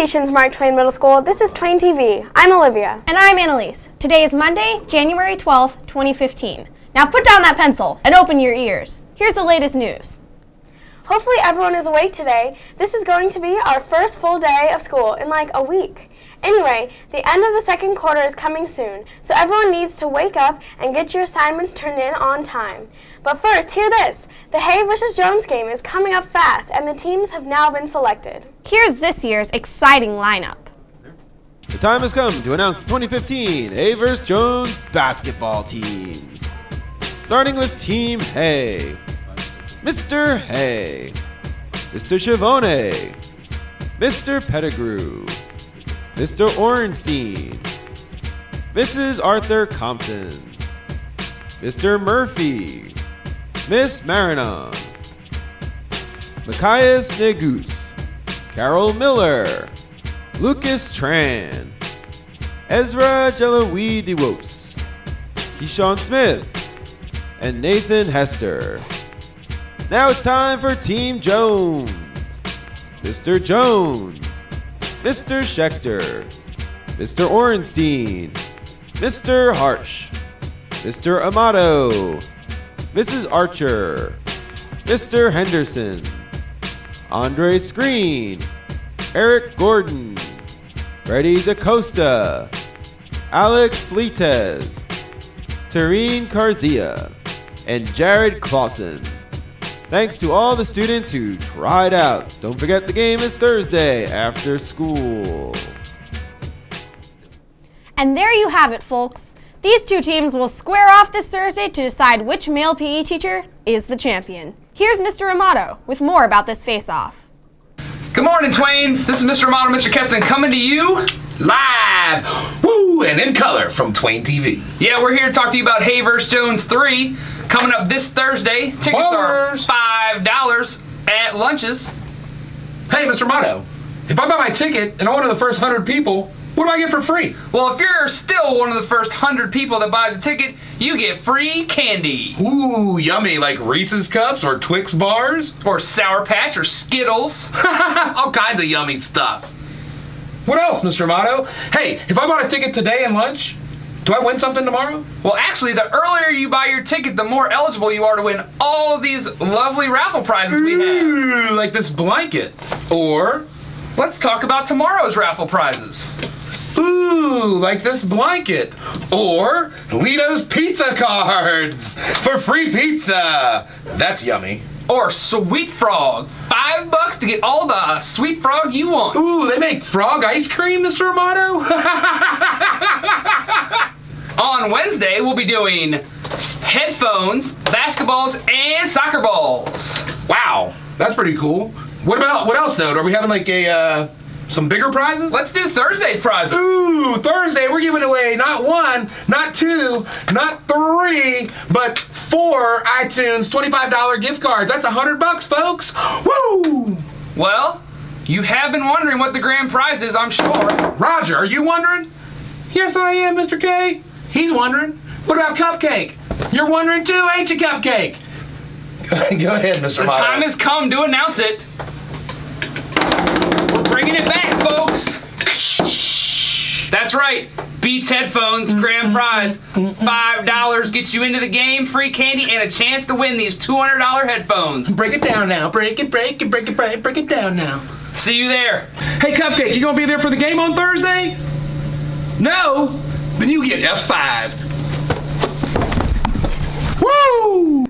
Salutations, Mark Twain Middle School. This is Twain TV. I'm Olivia. And I'm Annalise. Today is Monday, January 12th, 2015. Now put down that pencil and open your ears. Here's the latest news. Hopefully everyone is awake today. This is going to be our first full day of school in like a week. Anyway, the end of the second quarter is coming soon, so everyone needs to wake up and get your assignments turned in on time. But first, hear this. The Hay vs. Jones game is coming up fast, and the teams have now been selected. Here's this year's exciting lineup. The time has come to announce the 2015 Hay vs. Jones basketball teams. Starting with Team Hay. Mr. Hay, Mr. Schiavone, Mr. Pettigrew, Mr. Ornstein, Mrs. Arthur Compton, Mr. Murphy, Miss Marinon, Machias Negus, Carol Miller, Lucas Tran, Ezra Jeloui DeWos, Keyshawn Smith, and Nathan Hester. Now it's time for Team Jones. Mr. Jones, Mr. Schechter, Mr. Orenstein, Mr. Harsh, Mr. Amato, Mrs. Archer, Mr. Henderson, Andre Screen, Eric Gordon, Freddie DaCosta, Alex Fleetez, Tareen Carzia, and Jared Clausen. Thanks to all the students who tried out. Don't forget the game is Thursday after school. And there you have it, folks. These two teams will square off this Thursday to decide which male PE teacher is the champion. Here's Mr. Amato with more about this face-off. Good morning, Twain. This is Mr. Amato, Mr. Keston, coming to you live, woo, and in color from Twain TV. Yeah, we're here to talk to you about Hay vs. Jones 3 coming up this Thursday. Tickets Ballers. are $5 at lunches. Hey, Mr. Amato, if I buy my ticket and I'm one of the first 100 people, what do I get for free? Well, if you're still one of the first 100 people that buys a ticket, you get free candy. Ooh, yummy, like Reese's Cups or Twix bars? Or Sour Patch or Skittles. All kinds of yummy stuff. What else, Mr. Amato? Hey, if I bought a ticket today and lunch, do I win something tomorrow? Well, actually, the earlier you buy your ticket, the more eligible you are to win all of these lovely raffle prizes we have. Ooh, like this blanket. Or, Let's talk about tomorrow's raffle prizes. ooh, like this blanket. Or, Lito's pizza cards for free pizza. That's yummy. Or Sweet Frog. Five bucks to get all the uh, Sweet Frog you want. Ooh, they make frog ice cream, Mr. Amato? On Wednesday, we'll be doing headphones, basketballs, and soccer balls. wow, that's pretty cool. What about, what else though? Are we having like a, uh, some bigger prizes? Let's do Thursday's prizes. Ooh, Thursday we're giving away not one, not two, not three, but four iTunes $25 gift cards. That's a hundred bucks, folks. Woo! Well, you have been wondering what the grand prize is, I'm sure. Roger, are you wondering? Yes, I am, Mr. K. He's wondering. What about Cupcake? You're wondering too, ain't you, Cupcake? Go ahead, Mr. The Amato. time has come to announce it. We're bringing it back, folks. That's right. Beats headphones, mm, grand mm, prize. Mm, $5 gets you into the game, free candy, and a chance to win these $200 headphones. Break it down now. Break it, break it, break it, break it, break it down now. See you there. Hey, Cupcake, you gonna be there for the game on Thursday? No? Then you get F5. Woo!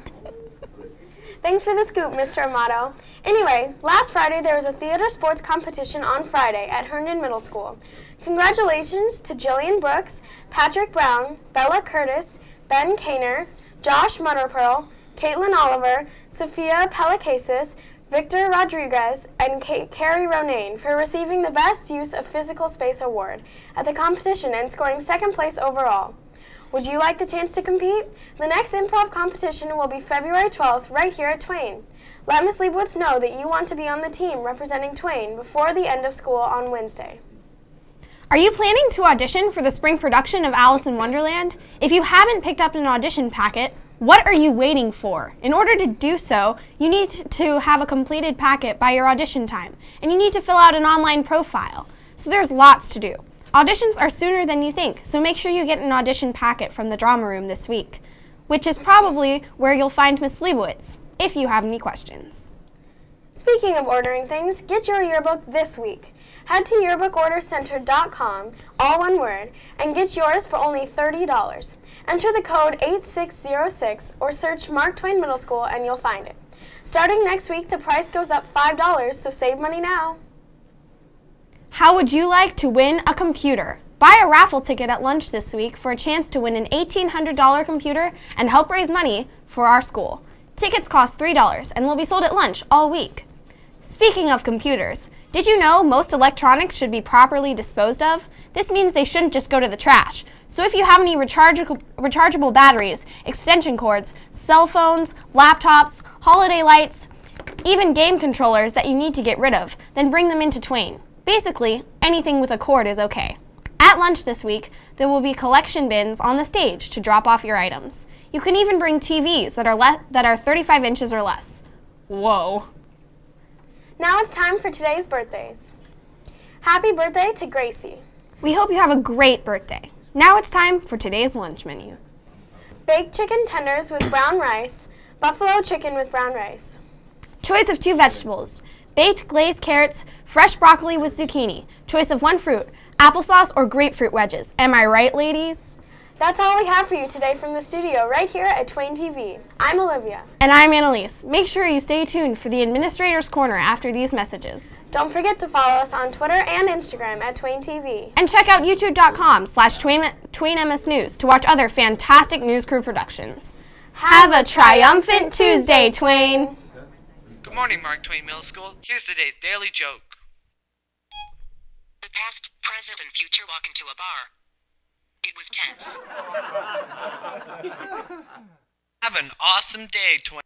Thanks for the scoop, Mr. Amato. Anyway, last Friday there was a theater sports competition on Friday at Herndon Middle School. Congratulations to Jillian Brooks, Patrick Brown, Bella Curtis, Ben Kaner, Josh Mutterpearl, Caitlin Oliver, Sophia Pelicasis, Victor Rodriguez, and Ka- Carrie Ronayne for receiving the Best Use of Physical Space Award at the competition and scoring second place overall. Would you like the chance to compete? The next improv competition will be February 12th right here at Twain. Let Miss Leibowitz know that you want to be on the team representing Twain before the end of school on Wednesday. Are you planning to audition for the spring production of Alice in Wonderland? If you haven't picked up an audition packet, what are you waiting for? In order to do so, you need to have a completed packet by your audition time, and you need to fill out an online profile. so there's lots to do. Auditions are sooner than you think, so make sure you get an audition packet from the drama room this week, which is probably where you'll find Miss Leibowitz, if you have any questions. Speaking of ordering things, get your yearbook this week. Head to yearbookordercenter.com, all one word, and get yours for only $30. Enter the code 8606 or search Mark Twain Middle School and you'll find it. Starting next week, the price goes up $5, so save money now. How would you like to win a computer? Buy a raffle ticket at lunch this week for a chance to win an $1,800 computer and help raise money for our school. Tickets cost $3 and will be sold at lunch all week. Speaking of computers, did you know most electronics should be properly disposed of? This means they shouldn't just go to the trash. So if you have any rechargeable, rechargeable batteries, extension cords, cell phones, laptops, holiday lights, even game controllers that you need to get rid of, then bring them into Twain. Basically, anything with a cord is okay. At lunch this week, there will be collection bins on the stage to drop off your items. You can even bring TVs that are, that are 35 inches or less. Whoa. Now it's time for today's birthdays. Happy birthday to Gracie. We hope you have a great birthday. Now it's time for today's lunch menu. Baked chicken tenders with brown rice, buffalo chicken with brown rice. Choice of two vegetables baked glazed carrots, fresh broccoli with zucchini. Choice of one fruit applesauce or grapefruit wedges. Am I right, ladies? That's all we have for you today from the studio right here at Twain TV. I'm Olivia. And I'm Annalise. Make sure you stay tuned for the Administrator's Corner after these messages. Don't forget to follow us on Twitter and Instagram at Twain TV. And check out youtube.com slash Twain, TwainMS News to watch other fantastic news crew productions. Have a triumphant Tuesday, Twain! Good morning, Mark Twain Middle School. Here's today's daily joke. The past, present, and future walk into a bar. It was tense. Have an awesome day, Twain.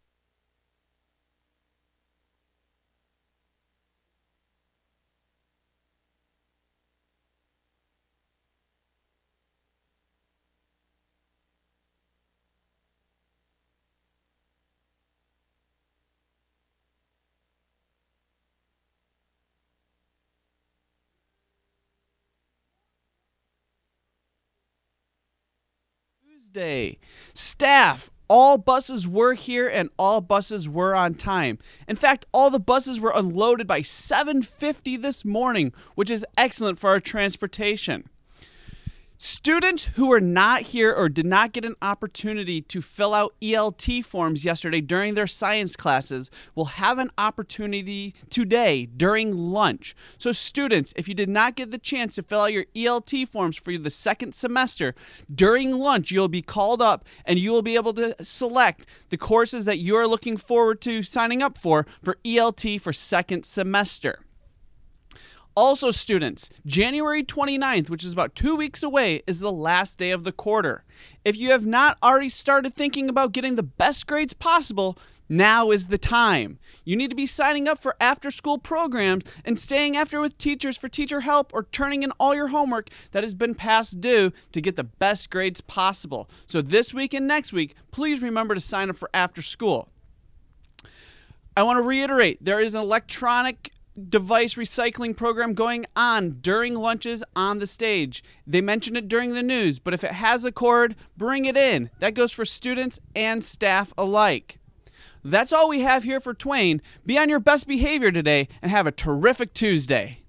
Tuesday. Staff, all buses were here and all buses were on time. In fact, all the buses were unloaded by 7:50 this morning, which is excellent for our transportation. Students who were not here or did not get an opportunity to fill out ELT forms yesterday during their science classes will have an opportunity today during lunch. So, students, if you did not get the chance to fill out your ELT forms for the second semester, during lunch you'll be called up and you will be able to select the courses that you are looking forward to signing up for for ELT for second semester. Also, students, January 29th, which is about two weeks away, is the last day of the quarter. If you have not already started thinking about getting the best grades possible, now is the time. You need to be signing up for after school programs and staying after with teachers for teacher help or turning in all your homework that has been past due to get the best grades possible. So, this week and next week, please remember to sign up for after school. I want to reiterate there is an electronic device recycling program going on during lunches on the stage. They mention it during the news, but if it has a cord, bring it in. That goes for students and staff alike. That's all we have here for Twain. Be on your best behavior today and have a terrific Tuesday.